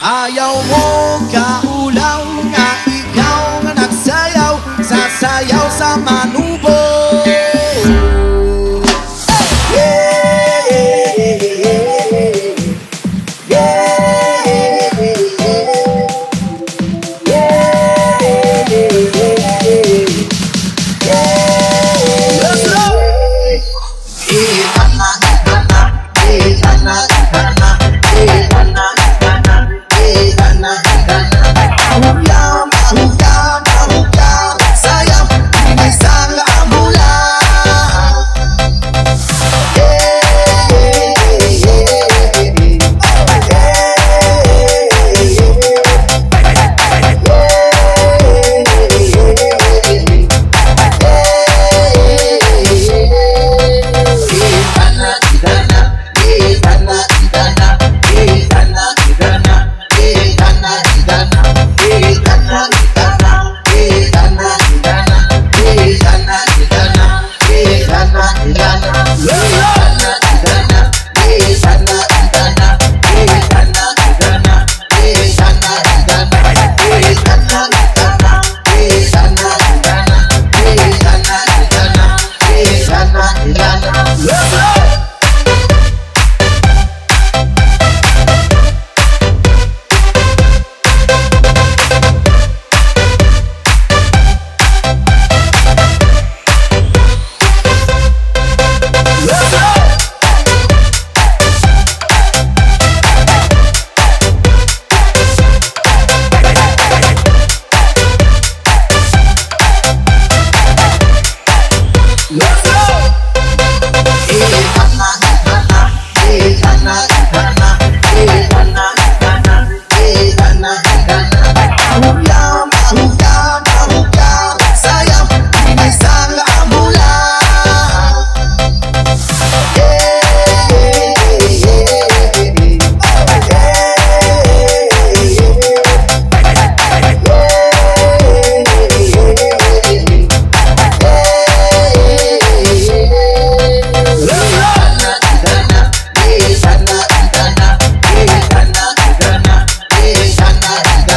还要我干 Let's go! not Bye.